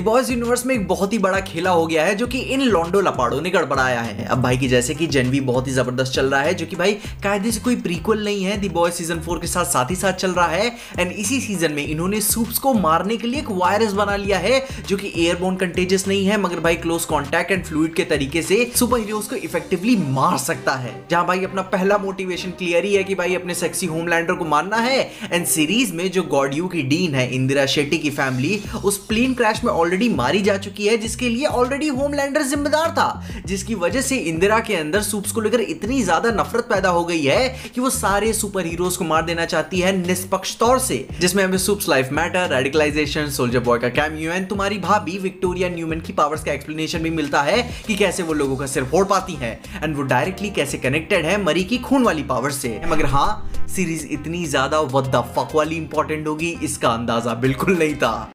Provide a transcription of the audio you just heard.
Boys universe में एक बहुत ही बड़ा खेला हो गया है जो कि इन लॉन्डो लपाड़ो ने गड़बड़ाया है। अब भाई की जैसे कि जनवी बहुत ही ज़बरदस्त चल रहा है, जो कि भाई कायदे से कोई प्रीक्वल नहीं है। दी बॉय सीज़न फोर के साथ साथ ही साथ चल रहा है। एंड इसी सीज़न में इन्होंने सूप्स को मारने के लिए एक वायरस बना लिया है, जो कि एयरबोन कंटेजियस नहीं है, मगर भाई क्लोज कॉन्टैक्ट एंड फ्लूड के तरीके से सुपर हीरोज को इफेक्टिवली मार सकता है। जहाँ भाई अपना पहला मोटिवेशन क्लियर ही है कि भाई अपने सेक्सी होमलैंडर को मारना है। एंड सीरीज़ में जो गॉडयू की डीन है, इंदिरा शेट्टी की फैमिली उस प्लेन क्रैश में ऑलरेडी मारी जा चुकी है, जिसके लिए ऑलरेडी होमलैंडर जिम्मेदार था, जिसकी वजह से इंदिरा के अंदर सूप्स को लेकर इतनी ज़्यादा नफरत पैदा हो गई है कि वो सारे सुपर हीरोज को मार देना चाहती है निष्पक्ष तौर से, जिसमें हमें supes life matter radicalisation soldier boy का कैमियो एंड तुम्हारी भाभी विक्टोरिया न्यूमैन की पावर्स का एक्सप्लेनेशन भी मिलता है कि कैसे वो लोगों का सिर फोड़ पाती है एंड वो डायरेक्टली कैसे कनेक्टेड है मरी की खून वाली पावर से। मगर हाँ सीरीज़ इतनी ज़्यादा वद फक वाली इंपॉर्टेंट होगी, इसका अंदाज़ा बिल्कुल नहीं था।